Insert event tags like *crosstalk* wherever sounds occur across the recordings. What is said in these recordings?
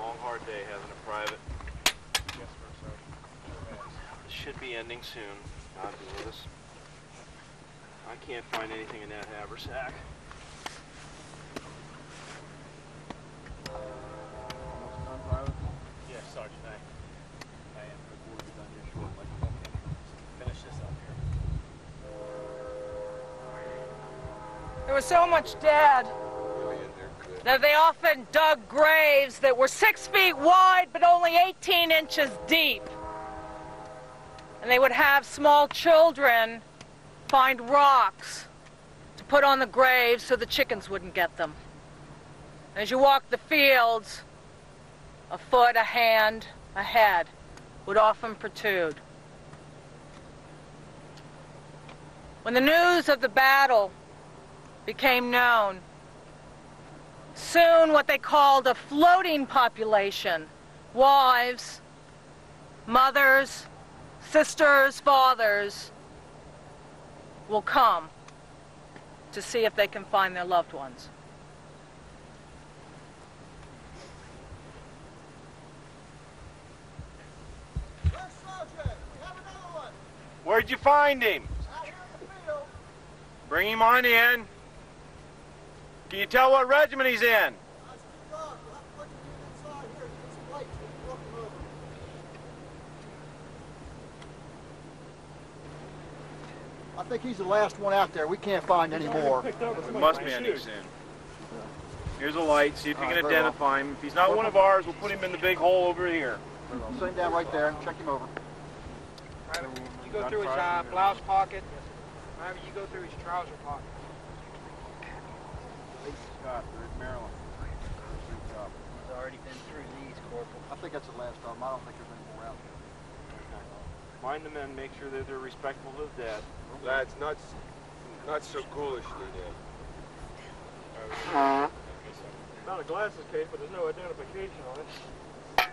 long, hard day having a private. Yes, sir, sir. Sure. This should be ending soon. God be with us. I can't find anything in that haversack. Almost done, Pilot? Yes, Sergeant. I, I am. But we'll be done here shortly. Okay. Finish this up. There was so much dead that they often dug graves that were six feet wide but only 18 inches deep. And they would have small children find rocks to put on the graves so the chickens wouldn't get them. As you walked the fields, a foot, a hand, a head would often protrude. When the news of the battle became known, soon what they called a floating population wives, mothers, sisters, fathers will come to see if they can find their loved ones. Where'd you find him? Bring him on in. Can you tell what regiment he's in? I think he's the last one out there. We can't find any more. It must be ending soon. Here's a light. See if you can right, very identify him. If he's not one of ours, we'll put him in the big hole over here. Set him down right there and check him over. Private, you go through his uh, blouse pocket. Private, you go through his trouser pocket. Scott, they're in Maryland. He's already been through these, Corporal. I think that's the last of them. I don't think there's any more out there. Find the men, make sure that they're respectful of the dead. Lads, not, s- not so ghoulish, Dad. Found a glasses case, but there's no identification on it.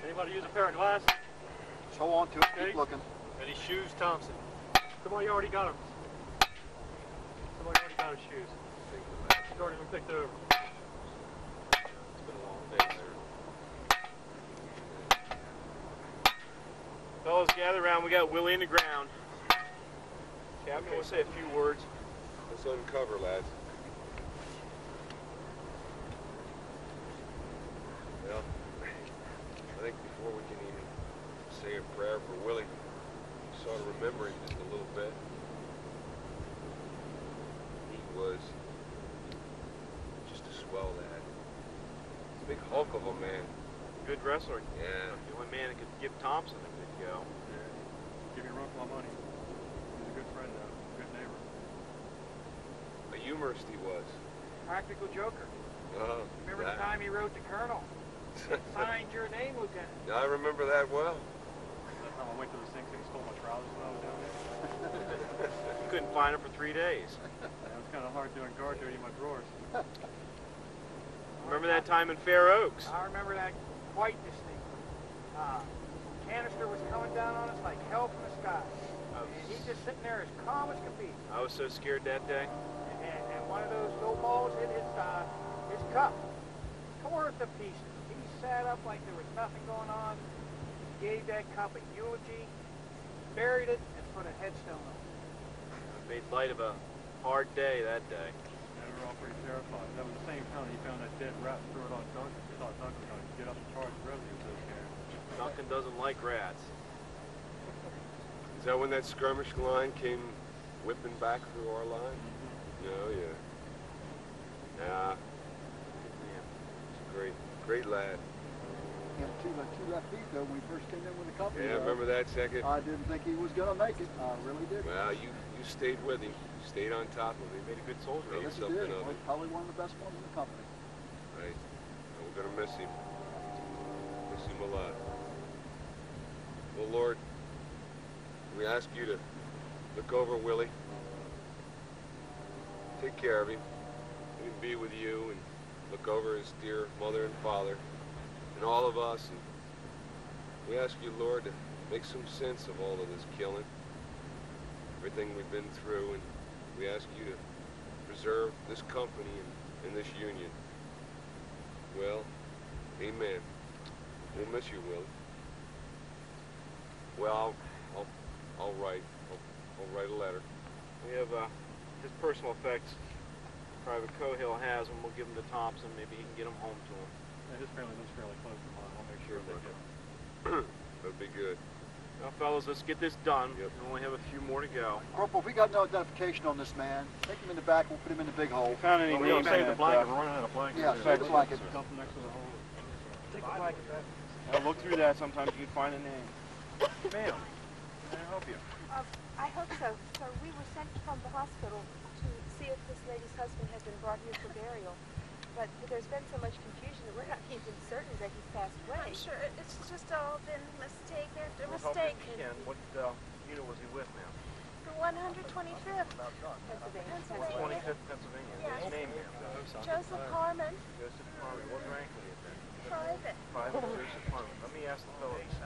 Anybody use a pair of glasses? Just hold on to it. Okay. Keep looking. Any shoes, Thompson? Somebody already got them. Somebody already got his shoes. He's already been picked over. It's been a long day, sir. Fellas, gather around. We got Willie in the ground. Captain, we'll say a few words. Let's uncover, lads. Well, I think before we can even say a prayer for Willie, we sort of remember him just a little bit. He was just a swell lad. Big hulk of a man. Good wrestler. Yeah. The only man that could give Thompson a good go. Give me a run for my money. He's a good friend, though. Good neighbor. A humorist he was. Practical joker. Oh, Remember that- the time he wrote to Colonel? *laughs* Signed your name, Lieutenant. Yeah, I remember that well. That time I went to the sink and he stole my trousers when I was down *laughs* there. Couldn't find him for three days. Yeah, it was kind of hard doing guard duty in my drawers. Remember that time in Fair Oaks? I remember that quite distinctly. Uh, canister was coming down on us like hell from the sky. I And he's was, just sitting there as calm as can be. I was so scared that day. And, and one of those low balls hit his, uh, his cup. Tore it to pieces. He sat up like there was nothing going on. He Gave that cup a eulogy, buried it, and put a headstone on it. I made light of a hard day that day. And we were all pretty terrified. That was the same time he found that dead rat and threw it on Duncan. He thought Duncan was going to get up and charge the rest of those scared. Duncan doesn't like rats. Is that when that skirmish line came whipping back through our line? No, yeah. Nah, he's a great, great lad. He had two, like, two left feet though when we first came in with the company. Yeah, though. remember that second? I didn't think he was gonna make it. I really did. Well, you, you stayed with him. You stayed on top of him. He Made a good soldier. Made yes, he did. of it. probably one of the best ones in the company. Right. And we're gonna miss him. Miss him a lot. Well, Lord, we ask you to look over Willie. Take care of him. Let him be with you and look over his dear mother and father and all of us. And we ask you, Lord, to make some sense of all of this killing, everything we've been through, and we ask you to preserve this company and, and this union. Well, amen. We'll miss you, Willie. Well, I'll, I'll, I'll write. I'll, I'll write a letter. We have uh, his personal effects. Private Cohill has them. We'll give them to Thompson. Maybe he can get them home to him. Yeah, his family lives fairly close to mine. I'll make sure they get *clears throat* That'd be good. Now, fellas, let's get this done. Yep. We only have a few more to go. Corporal, we got no identification on this man, take him in the back, we'll put him in the big hole. Found any We're names? gonna save the blanket. uh, We're running out of blankets. Yeah, save the blanket. Dump them next to the hole. Take the blanket back. Now, look through that. Sometimes you can find a name. Ma'am, can I help you? Um, I hope so. So we were sent from the hospital to see if this lady's husband had been brought here for burial. But there's been so much confusion that we're not even certain that he's passed away. I'm sure it's just all been mistake after We'll help you mistake. if we can. What uh, unit was he with, ma'am? The 125th, Pennsylvania. Pennsylvania. 25th Pennsylvania. Yeah. His name, ma'am. Joseph Harmon, Joseph Harmon. What rank would he have been? private. Private Joseph Harmon. Let me ask the fellows.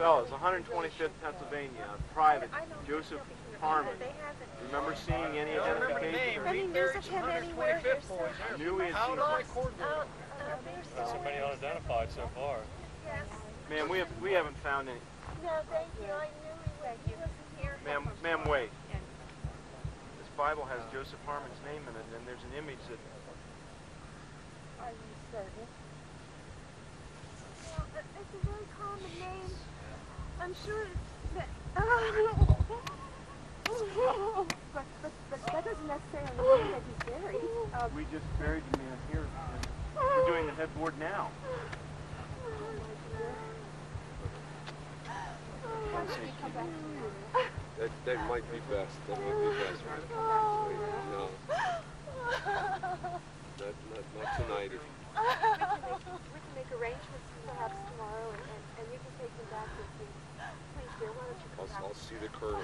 Fellas, 125th Pennsylvania, private Joseph he'll be here, Harmon. but They haven't. Remember seeing any identification? or Any news of him anywhere here, sir? Knew we had seen him. Lost out, out there Somebody unidentified so far. Yes. Ma'am, we have we haven't found any. No, thank you. I knew he was. He wasn't here. Ma'am, ma'am, wait. This Bible has Joseph Harmon's name in it, and there's an image that. Are you certain? Well, it's a very common name. I'm sure it's that. But, but, but that doesn't necessarily mean that he's buried. Uh, We just buried the man here. We're doing the headboard now. when should we come back to? That, that might be best. That might be best. No. Not, not, not tonight. If, We can make, we can make arrangements perhaps tomorrow and, and, and you can take him back with you. Please, dear, why don't you I'll. See the colonel.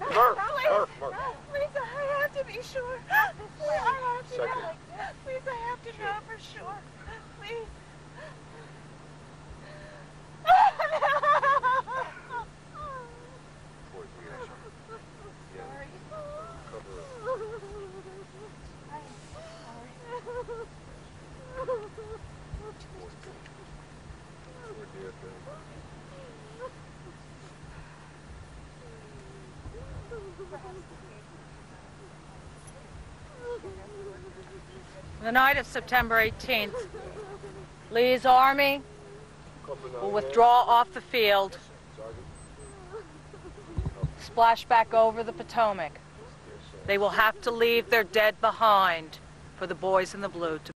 Murph! Please, Murph! Murph! please, I have to be sure. I have to Second. know. Please, I have to know for sure. Please. Towards the edge. *laughs* *laughs* Yeah. Cover it. Toward the edge. The night of September 18th, Lee's army will withdraw off the field, splash back over the Potomac. They will have to leave their dead behind for the boys in the blue to